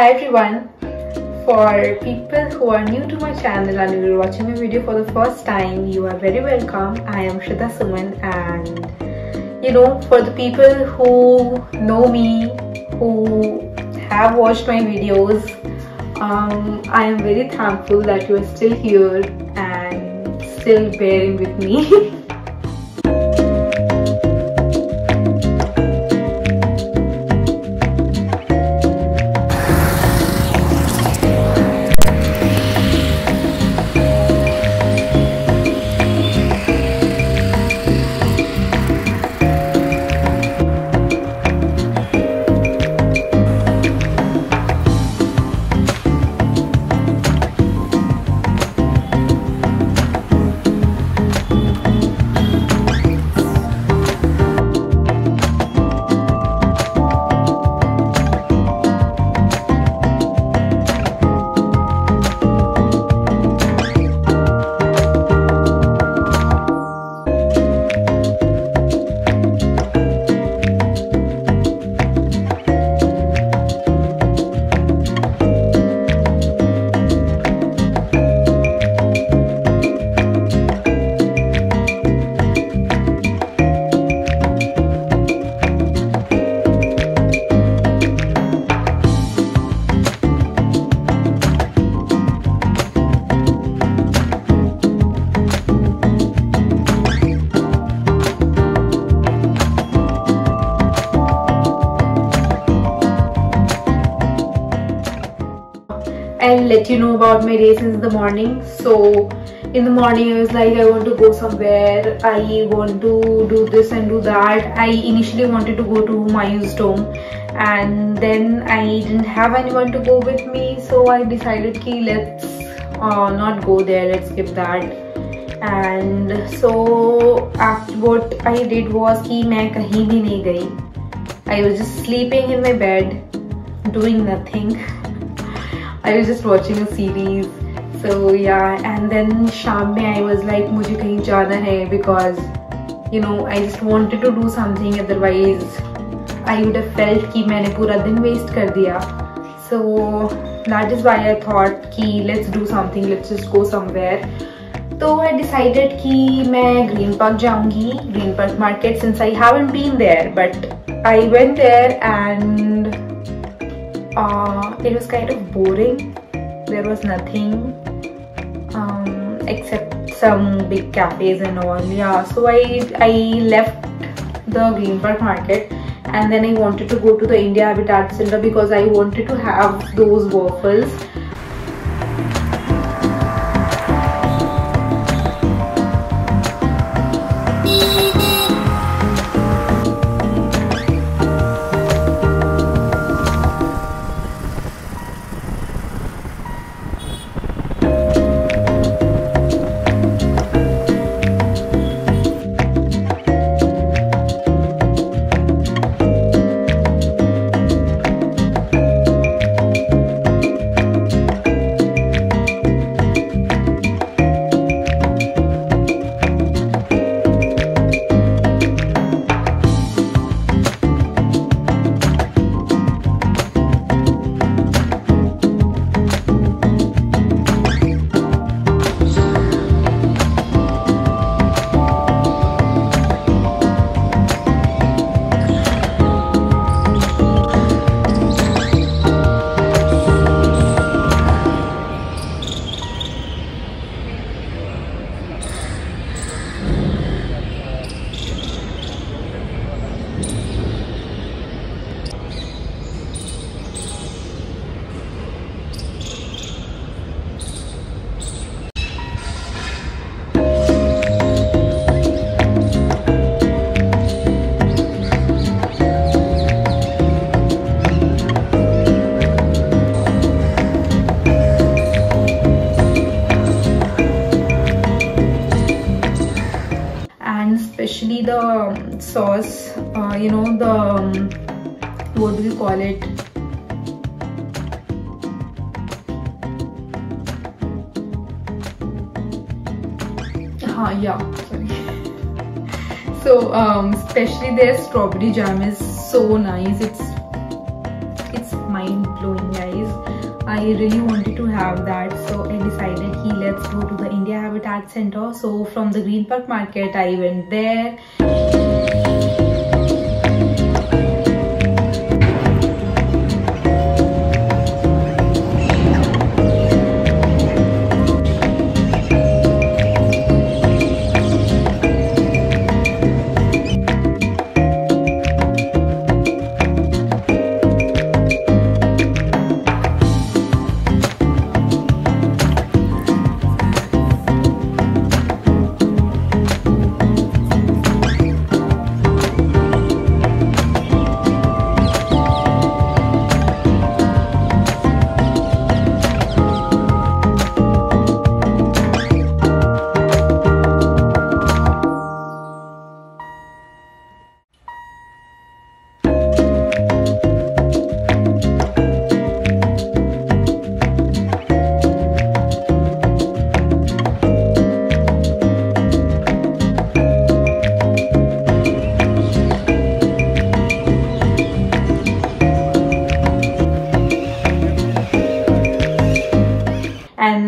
Hi everyone. For people who are new to my channel and you are watching my video for the first time, you are very welcome. I am Shradha Suman and you know for the people who know me, who have watched my videos, um, I am very thankful that you are still here and still bearing with me. let you know about my day since the morning. So in the morning I was like I want to go somewhere. I want to do this and do that. I initially wanted to go to Humayun's tomb and then I didn't have anyone to go with me so I decided ki let's uh, not go there. Let's skip that. And so after what I did was कि मैं कहीं भी नहीं गई I was just sleeping in my bed doing nothing I was just watching a series so yeah and then शाम में I was like मुझे कहीं जाना है because you know I just wanted to do something otherwise I would felt कि मैंने पूरा दिन वेस्ट कर दिया। So that is why I thought कि let's do something let's just go somewhere तो आई डिसाइडेड कि मैं ग्रीन पार्क जाऊँगी green park market since I haven't been there but I went there and uh, it was kind of boring. There was nothing um, except some big cafes and all. Yeah, so I I left the Green Park Market and then I wanted to go to the India Habitat Center because I wanted to have those waffles sauce uh, you know the um, what do you call it? Uh, yeah sorry. So um, especially their strawberry jam is so nice. It's it's mind-blowing guys. I really wanted to have that so I decided he let's go to the India Habitat Center. So from the Green Park Market I went there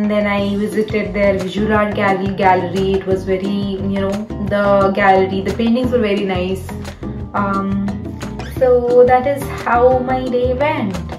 and then I visited their visual art gallery. Gallery. It was very, you know, the gallery. The paintings were very nice. Um, so that is how my day went.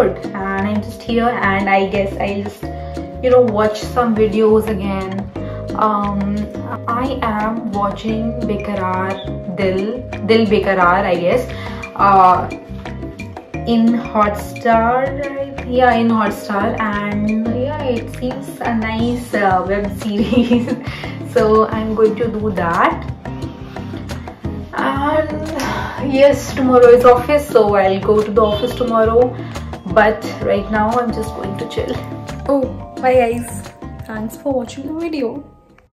Good. And i'm just here and i guess i'll just you know watch some videos again. Um i am watching Bekarar Dil Dil Bekarar I guess. Uh in Hotstar yeah in Hotstar. And yeah it seems a nice uh, web series. So I'm going to do that. And yes tomorrow is office so I'll go to the office tomorrow but right now I'm just going to chill. Oh bye guys. Thanks for watching the video